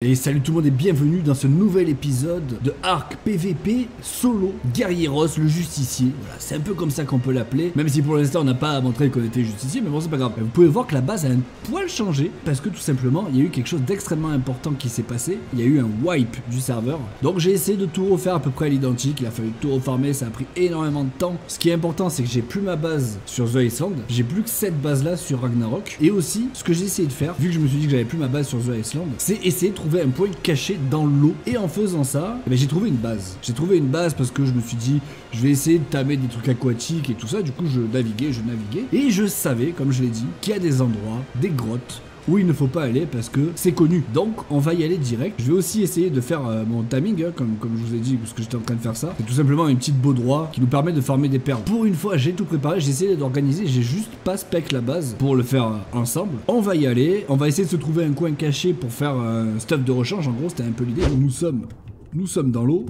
Et salut tout le monde et bienvenue dans ce nouvel épisode de Arc PVP Solo Guerrieros le justicier. Voilà, c'est un peu comme ça qu'on peut l'appeler, même si pour l'instant on n'a pas montré qu'on était justicier, mais bon c'est pas grave. Vous pouvez voir que la base a un poil changé, parce que tout simplement il y a eu quelque chose d'extrêmement important qui s'est passé. Il y a eu un wipe du serveur. Donc j'ai essayé de tout refaire à peu près à l'identique, il a fallu tout reformer, ça a pris énormément de temps. Ce qui est important c'est que j'ai plus ma base sur The Iceland, j'ai plus que cette base là sur Ragnarok. Et aussi, ce que j'ai essayé de faire, vu que je me suis dit que j'avais plus ma base sur The Iceland, c'est essayer de trouver un point caché dans l'eau. Et en faisant ça, eh ben, j'ai trouvé une base. J'ai trouvé une base parce que je me suis dit, je vais essayer de tamer des trucs aquatiques et tout ça. Du coup, je naviguais, je naviguais. Et je savais, comme je l'ai dit, qu'il y a des endroits, des grottes, où il ne faut pas aller parce que c'est connu. Donc on va y aller direct. Je vais aussi essayer de faire euh, mon timing, hein, comme, je vous ai dit, parce que j'étais en train de faire ça. C'est tout simplement une petite beau droit qui nous permet de farmer des perles. Pour une fois, j'ai tout préparé, j'ai essayé d'organiser, j'ai juste pas spec la base pour le faire euh, ensemble. On va y aller, on va essayer de se trouver un coin caché pour faire un euh, stuff de rechange. En gros, c'était un peu l'idée. Nous sommes, nous sommes dans l'eau.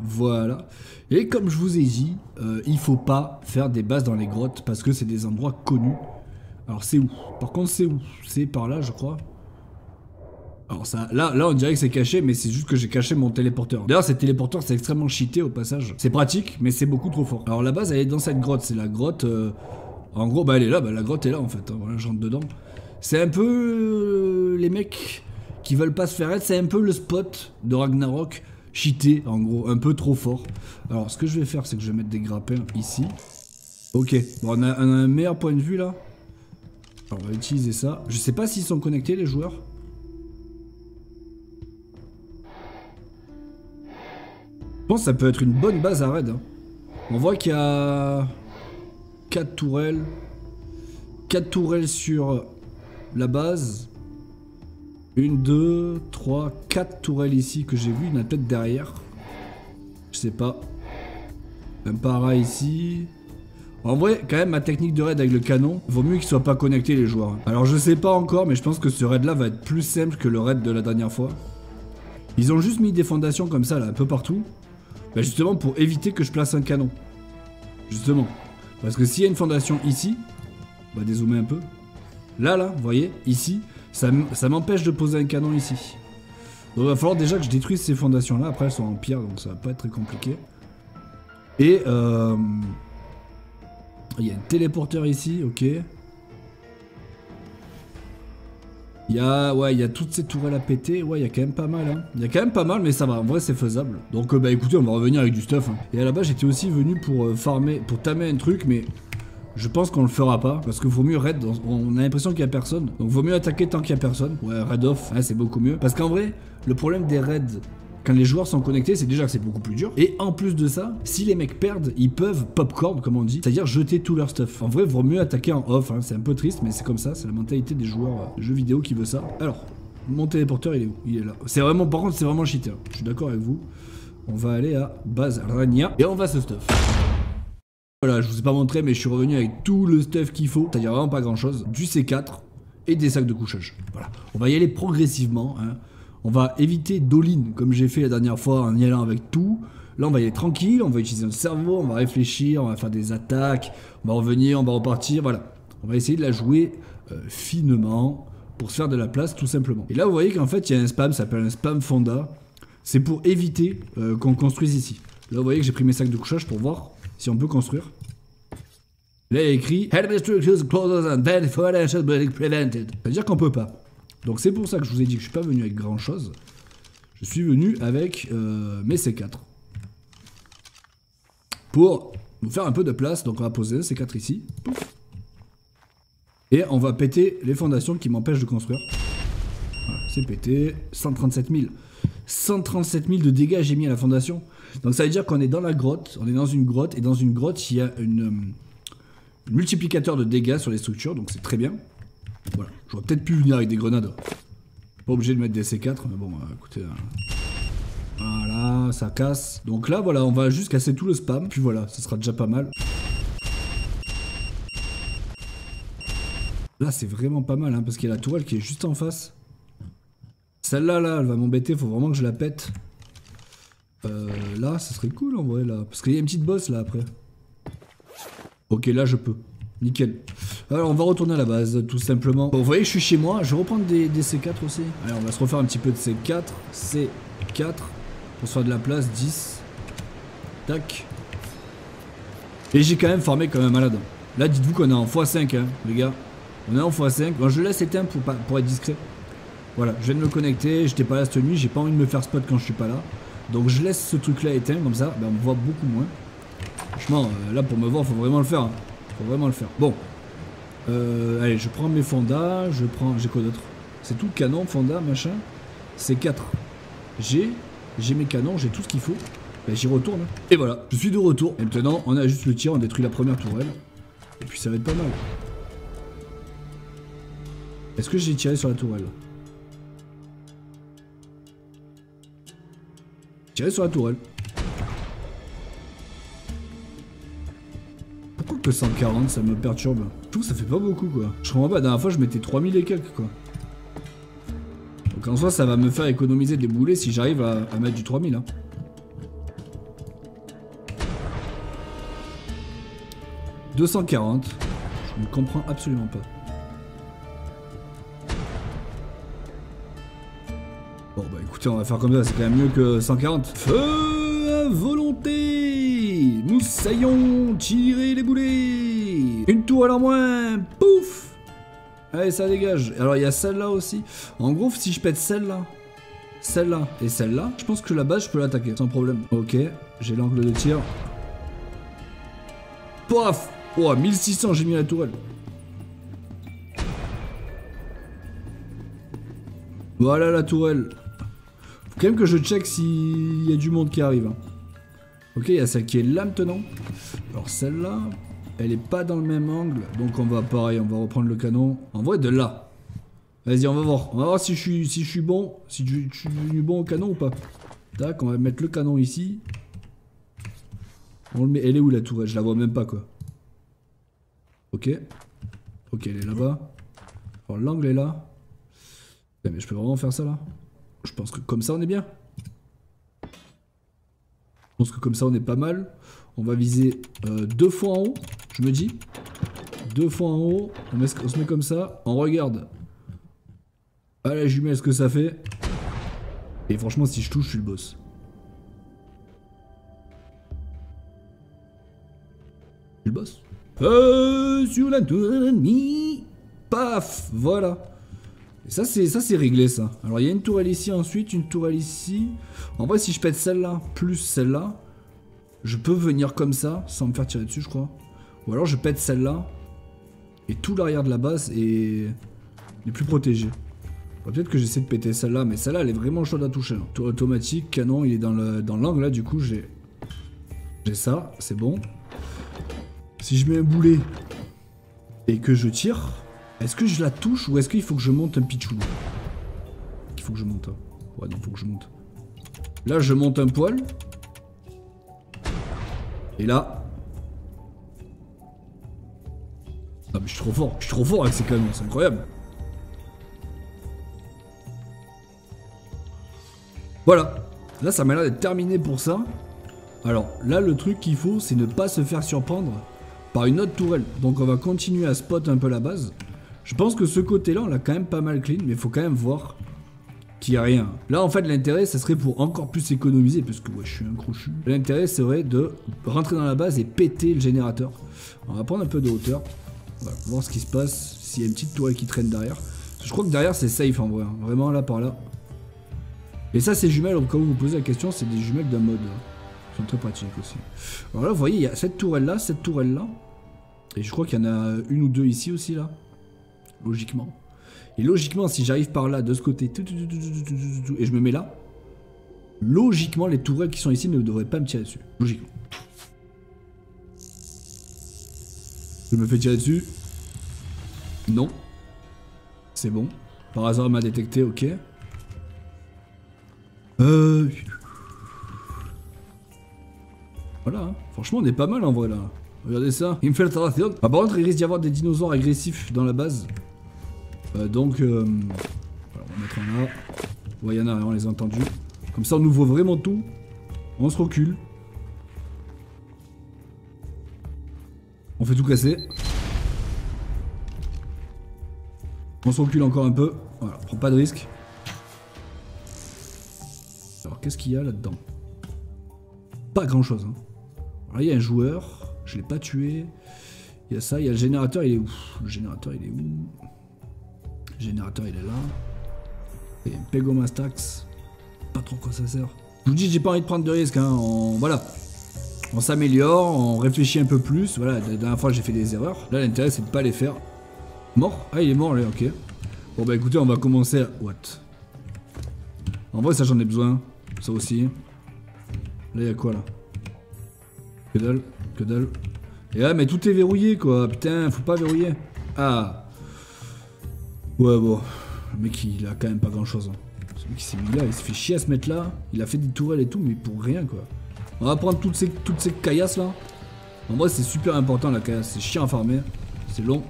Voilà. Et comme je vous ai dit, il faut pas faire des bases dans les grottes parce que c'est des endroits connus. Alors c'est où? Par contre c'est où? C'est par là je crois. Alors ça, là, là on dirait que c'est caché, mais c'est juste que j'ai caché mon téléporteur. D'ailleurs, ce téléporteur, c'est extrêmement cheaté au passage. C'est pratique, mais c'est beaucoup trop fort. Alors la base, elle est dans cette grotte. C'est la grotte... Euh, en gros, bah elle est là, bah la grotte est là en fait. Hein. Voilà, je rentre dedans. C'est un peu... Euh, les mecs qui veulent pas se faire être, c'est un peu le spot de Ragnarok. Cheaté, en gros, un peu trop fort. Alors, ce que je vais faire, c'est que je vais mettre des grappins ici. Ok, bon, on a un meilleur point de vue là on va utiliser ça. Je sais pas s'ils sont connectés les joueurs. Je pense que ça peut être une bonne base à raid. Hein. On voit qu'il y a 4 tourelles. 4 tourelles sur la base. Une, deux, trois, quatre tourelles ici que j'ai vu. Il y en a peut-être derrière. Je sais pas. Un para ici. En vrai, quand même, ma technique de raid avec le canon, vaut mieux qu'ils soient pas connectés les joueurs. Alors je sais pas encore, mais je pense que ce raid là va être plus simple que le raid de la dernière fois. Ils ont juste mis des fondations comme ça là, un peu partout. Bah justement pour éviter que je place un canon. Justement. Parce que s'il y a une fondation ici, on va dézoomer un peu. Là, là, vous voyez, ici, ça, ça m'empêche de poser un canon ici. Donc il va falloir déjà que je détruise ces fondations là. Après elles sont en pierre, donc ça va pas être très compliqué. Et euh... Il y a un téléporteur ici, ok. Il y a, ouais, il y a toutes ces tourelles à péter. Ouais, il y a quand même pas mal. Hein. Il y a quand même pas mal, mais ça va. En vrai, c'est faisable. Donc, euh, bah écoutez, on va revenir avec du stuff. Hein. Et à la base, j'étais aussi venu pour euh, farmer, pour tamer un truc, mais je pense qu'on le fera pas. Parce que vaut mieux raid. On a l'impression qu'il y a personne. Donc, vaut mieux attaquer tant qu'il y a personne. Ouais, raid off, hein, c'est beaucoup mieux. Parce qu'en vrai, le problème des raids quand les joueurs sont connectés, c'est déjà que c'est beaucoup plus dur. Et en plus de ça, si les mecs perdent, ils peuvent popcorn, comme on dit, c'est-à-dire jeter tout leur stuff. En vrai, vaut mieux attaquer en off. Hein. C'est un peu triste, mais c'est comme ça. C'est la mentalité des joueurs de jeux vidéo qui veut ça. Alors, mon téléporteur, il est où? Il est là. C'est vraiment, par contre, c'est vraiment cheater. Je suis d'accord avec vous. On va aller à base et on va se stuff. Voilà, je vous ai pas montré, mais je suis revenu avec tout le stuff qu'il faut, c'est-à-dire vraiment pas grand-chose, du C4 et des sacs de couchage. Voilà, on va y aller progressivement. Hein. On va éviter d'all comme j'ai fait la dernière fois en y allant avec tout. Là, on va y aller tranquille, on va utiliser notre cerveau, on va réfléchir, on va faire des attaques, on va revenir, on va repartir, voilà. On va essayer de la jouer euh, finement pour se faire de la place tout simplement. Et là, vous voyez qu'en fait, il y a un spam, ça s'appelle un spam fonda. C'est pour éviter euh, qu'on construise ici. Là, vous voyez que j'ai pris mes sacs de couchage pour voir si on peut construire. Là, il y a écrit Ça veut dire qu'on peut pas. Donc c'est pour ça que je vous ai dit que je suis pas venu avec grand chose. Je suis venu avec euh, mes C4. Pour nous faire un peu de place, donc on va poser C4 ici. Et on va péter les fondations qui m'empêchent de construire. Voilà, c'est pété. 137 000. 137 000 de dégâts j'ai mis à la fondation. Donc ça veut dire qu'on est dans la grotte, on est dans une grotte, et dans une grotte il y a une, un multiplicateur de dégâts sur les structures, donc c'est très bien. Voilà. J'aurais peut-être pu venir avec des grenades. Pas obligé de mettre des C4, mais bon, euh, écoutez. Euh, voilà, ça casse. Donc là, voilà, on va juste casser tout le spam. Puis voilà, ça sera déjà pas mal. Là, c'est vraiment pas mal, hein, parce qu'il y a la tourelle qui est juste en face. Celle-là, là, elle va m'embêter, faut vraiment que je la pète. Euh, là, ça serait cool en vrai, là. Parce qu'il y a une petite bosse là après. Ok, là, je peux. Nickel. Alors on va retourner à la base tout simplement. Bon, vous voyez je suis chez moi, je vais reprendre des, des C4 aussi. Allez on va se refaire un petit peu de C4. C4. Pour se faire de la place. 10. Tac. Et j'ai quand même formé comme un malade. Là dites-vous qu'on est en x5 hein, les gars. On est en x5. Bon, je laisse éteindre pour, pour être discret. Voilà, je viens de me connecter, j'étais pas là cette nuit, j'ai pas envie de me faire spot quand je suis pas là. Donc je laisse ce truc là éteint, comme ça, ben, on me voit beaucoup moins. Franchement, euh, là pour me voir, faut vraiment le faire. Hein. Faut vraiment le faire. Bon. Euh, allez, je prends mes fondas, je prends... J'ai quoi d'autre? C'est tout canon, fonda, machin. C'est 4. J'ai... J'ai mes canons, j'ai tout ce qu'il faut. Ben, j'y retourne. Et voilà, je suis de retour. Et maintenant, on a juste le tir, on détruit la première tourelle. Et puis ça va être pas mal. Est-ce que j'ai tiré sur la tourelle? Tiré sur la tourelle. Que 140 ça me perturbe Je trouve que ça fait pas beaucoup quoi. Je comprends pas, la dernière fois je mettais 3000 et quelques quoi. Donc en soi ça va me faire économiser des boulets si j'arrive à, mettre du 3000 hein. 240. Je ne comprends absolument pas. Bon bah écoutez, on va faire comme ça, c'est quand même mieux que 140. Feu à volonté Moussaillon, tirez les boulets Une tour en moins Pouf Allez, ça dégage. Alors il y a celle-là aussi. En gros, si je pète celle-là, celle-là et celle-là, je pense que la base, je peux l'attaquer sans problème. Ok, j'ai l'angle de tir. Pouf Oh, 1600, j'ai mis la tourelle. Voilà la tourelle. Faut quand même que je check s'il y a du monde qui arrive. Hein. Ok, il y a celle qui est là maintenant. Alors celle-là, elle est pas dans le même angle. Donc on va pareil, on va reprendre le canon. En vrai de là. Vas-y, on va voir. On va voir si je suis, si je suis bon. Si je, suis devenu bon au canon ou pas. Tac, on va mettre le canon ici. On le met. Elle est où la tourelle? Je la vois même pas quoi. Ok. Ok, elle est là-bas. Alors l'angle est là. Mais je peux vraiment faire ça là? Je pense que comme ça on est bien. Je pense que comme ça on est pas mal. On va viser euh, deux fois en haut, je me dis. Deux fois en haut. On, se met comme ça. On regarde à la jumelle ce que ça fait. Et franchement si je touche je suis le boss. Je suis le boss. Euh, sur la. Paf Voilà. Et ça, c'est ça c'est réglé, ça. Alors, il y a une tourelle ici, ensuite, une tourelle ici. En vrai, si je pète celle-là, plus celle-là, je peux venir comme ça, sans me faire tirer dessus, je crois. Ou alors, je pète celle-là. Et tout l'arrière de la base est, plus protégé. Peut-être que j'essaie de péter celle-là, mais celle-là, elle est vraiment chaude à toucher. Hein. Tour automatique, canon, il est dans l'angle, dans là, du coup, j'ai... J'ai ça, c'est bon. Si je mets un boulet et que je tire, est-ce que je la touche ou est-ce qu'il faut que je monte un pitchoulou Il faut que je monte. Ouais, non, faut que je monte. Là, je monte un poil. Et là... Ah mais je suis trop fort. Je suis trop fort avec ces canons, c'est incroyable. Voilà. Là, ça m'a l'air d'être terminé pour ça. Alors, là, le truc qu'il faut, c'est ne pas se faire surprendre par une autre tourelle. Donc on va continuer à spot un peu la base. Je pense que ce côté-là, on l'a quand même pas mal clean, mais il faut quand même voir qu'il n'y a rien. Là, en fait, l'intérêt, ça serait pour encore plus économiser, parce que ouais, je suis un crochu. L'intérêt, serait de rentrer dans la base et péter le générateur. On va prendre un peu de hauteur. Voir ce qui se passe, s'il y a une petite tourelle qui traîne derrière. Je crois que derrière, c'est safe en vrai. Hein. Vraiment, là, par là. Et ça, ces jumelles, quand vous vous posez la question, c'est des jumelles d'un mode sont très pratiques aussi. Alors là, vous voyez, il y a cette tourelle-là, cette tourelle-là. Et je crois qu'il y en a une ou deux ici aussi, là. Logiquement. Et logiquement, si j'arrive par là, de ce côté, et je me mets là, logiquement, les tourelles qui sont ici ne devraient pas me tirer dessus. Logiquement. Je me fais tirer dessus. Non. C'est bon. Par hasard, elle m'a détecté, ok. Euh... Voilà, hein. franchement on est pas mal en vrai là. Regardez ça, infiltration. Ah, par contre il risque d'y avoir des dinosaures agressifs dans la base. Euh, donc, euh, on va mettre un là. Ouais, il y en a, on les a entendus. Comme ça on ouvre vraiment tout. On se recule. On fait tout casser. On se recule encore un peu. Voilà, prends pas de risque. Alors, qu'est-ce qu'il y a là-dedans? Pas grand-chose. Hein. Il y a un joueur. Je l'ai pas tué. Il y a ça. Il y a le générateur. Il est où? Le générateur, il est où? Générateur, il est là. Et Pegomastax. Pas trop quoi ça sert. Je vous dis, j'ai pas envie de prendre de risques. Hein. Voilà. On s'améliore, on réfléchit un peu plus. Voilà, la dernière fois j'ai fait des erreurs. Là l'intérêt c'est de pas les faire. Mort? Ah il est mort là, ok. Bon bah écoutez, on va commencer à... What? En vrai ça j'en ai besoin. Ça aussi. Là y'a quoi là? Que dalle, que dalle. Et là mais tout est verrouillé quoi. Putain, faut pas verrouiller. Ah. Ouais bon. Le mec il a quand même pas grand chose. Hein. Ce mec il s'est mis là, il s'est fait chier à se mettre là. Il a fait des tourelles et tout, mais pour rien quoi. On va prendre toutes ces, toutes ces caillasses là. En vrai, c'est super important la caillasse. C'est chiant à farmer. C'est long.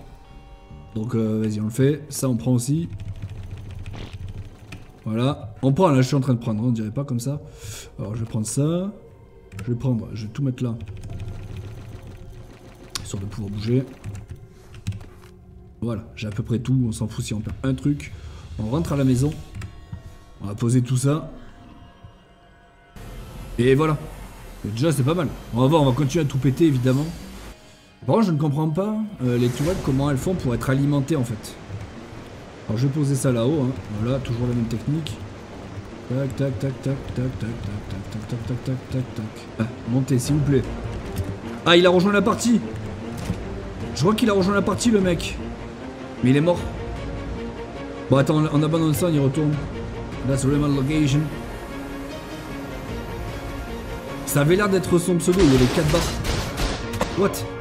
Donc, euh, vas-y, on le fait. Ça, on prend aussi. Voilà. On prend, là, je suis en train de prendre. On dirait pas comme ça. Alors, je vais prendre ça. Je vais prendre, je vais tout mettre là. Histoire de pouvoir bouger. Voilà, j'ai à peu près tout. On s'en fout si on perd un truc. On rentre à la maison. On va poser tout ça. Et voilà. Déjà, c'est pas mal. On va voir, on va continuer à tout péter, évidemment. Par contre, je ne comprends pas euh, les toilettes, comment elles font pour être alimentées, en fait. Alors, je vais poser ça là-haut. Hein. Voilà, toujours la même technique. Tac, tac, tac, tac, tac, tac, tac, tac, tac, tac, tac, tac, tac. Ah, montez, s'il vous plaît. Ah, il a rejoint la partie. Je crois qu'il a rejoint la partie, le mec. Mais il est mort. Bon, attends, on abandonne ça, on y retourne. That's remote location. Ça avait l'air d'être son pseudo, il y avait 4 barres. What?